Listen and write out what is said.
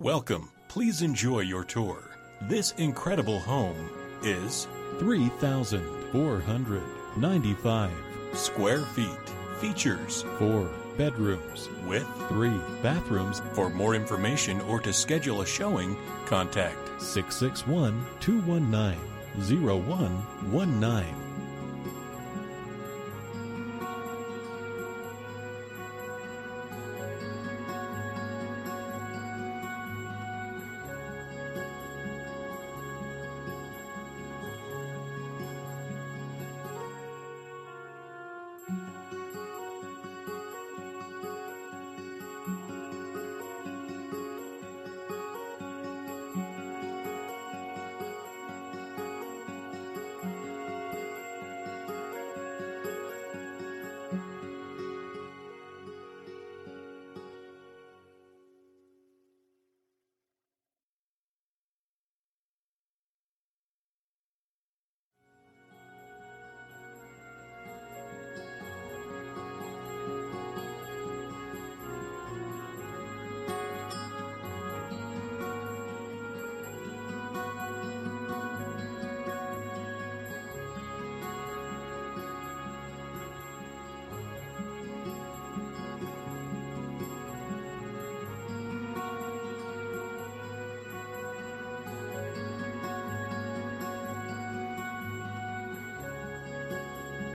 Welcome. Please enjoy your tour. This incredible home is 3,495 square feet. Features four bedrooms with three bathrooms For more information or to schedule a showing, contact 661 219 0119